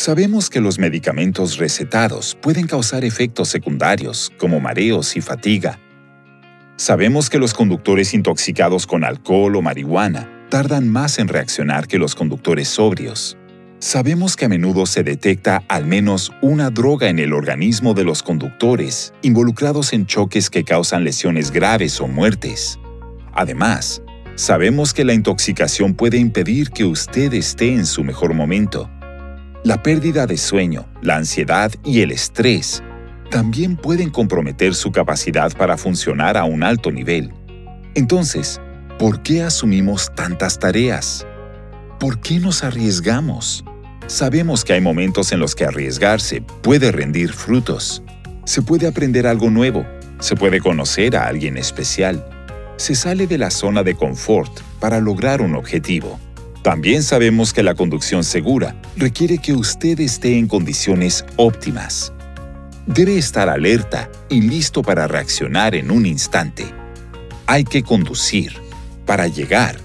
Sabemos que los medicamentos recetados pueden causar efectos secundarios como mareos y fatiga. Sabemos que los conductores intoxicados con alcohol o marihuana tardan más en reaccionar que los conductores sobrios. Sabemos que a menudo se detecta al menos una droga en el organismo de los conductores involucrados en choques que causan lesiones graves o muertes. Además, sabemos que la intoxicación puede impedir que usted esté en su mejor momento la pérdida de sueño, la ansiedad y el estrés también pueden comprometer su capacidad para funcionar a un alto nivel. Entonces, ¿por qué asumimos tantas tareas? ¿Por qué nos arriesgamos? Sabemos que hay momentos en los que arriesgarse puede rendir frutos. Se puede aprender algo nuevo, se puede conocer a alguien especial, se sale de la zona de confort para lograr un objetivo. También sabemos que la conducción segura requiere que usted esté en condiciones óptimas. Debe estar alerta y listo para reaccionar en un instante. Hay que conducir para llegar